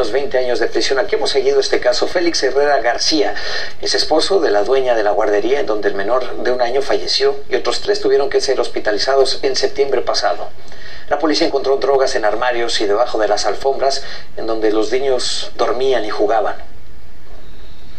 menos 20 años de prisión. Aquí hemos seguido este caso. Félix Herrera García es esposo de la dueña de la guardería en donde el menor de un año falleció y otros tres tuvieron que ser hospitalizados en septiembre pasado. La policía encontró drogas en armarios y debajo de las alfombras en donde los niños dormían y jugaban.